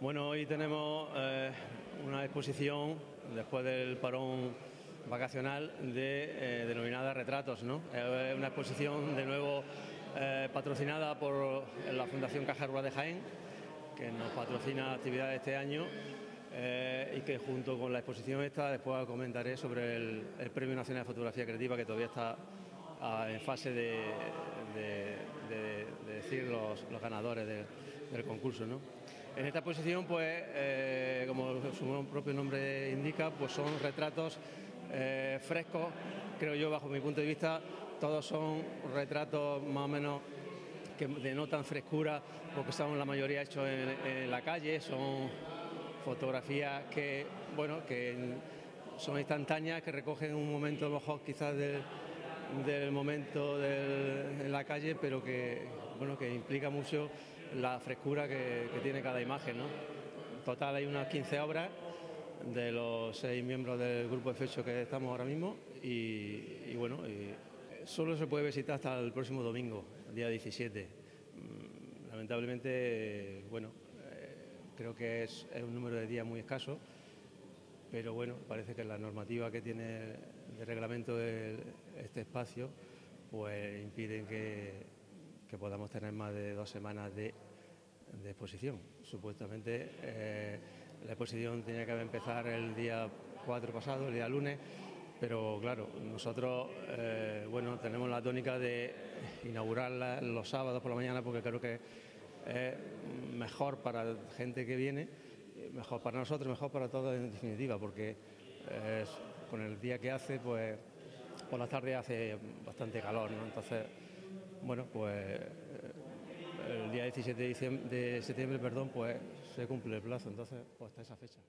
Bueno, hoy tenemos eh, una exposición después del parón vacacional de, eh, denominada Retratos. ¿no? Es una exposición de nuevo eh, patrocinada por la Fundación Caja Rural de Jaén, que nos patrocina la actividad de este año y que junto con la exposición esta después comentaré sobre el, Premio Nacional de Fotografía Creativa que todavía está ah, en fase de, decir los, ganadores del concurso. ¿no? En esta exposición, pues, eh, como su propio nombre indica, pues son retratos eh, frescos, creo yo, bajo mi punto de vista, todos son retratos más o menos que denotan frescura, porque son la mayoría hechos en, la calle, son fotografías que, bueno, que son instantáneas, que recogen un momento a lo mejor quizás del, momento en la calle, pero que, bueno, que implica mucho la frescura que, tiene cada imagen. En total hay unas 15 obras de los seis miembros del grupo de fecho que estamos ahora mismo y, bueno, solo se puede visitar hasta el próximo domingo, día 17. Mm, lamentablemente, bueno, eh, creo que es, un número de días muy escaso, pero bueno, parece que la normativa que tiene de reglamento de este espacio pues impiden que podamos tener más de dos semanas de, exposición. Supuestamente eh, la exposición tenía que empezar el día 4 pasado, el día lunes, pero claro, nosotros eh, bueno, tenemos la tónica de inaugurarla los sábados por la mañana porque creo que es mejor para gente que viene, mejor para nosotros, mejor para todos en definitiva, porque con el día que hace, pues por la tarde hace bastante calor, ¿no? Entonces, bueno, pues eh, el día 17 de, de septiembre, perdón, pues se cumple el plazo, entonces pues hasta esa fecha.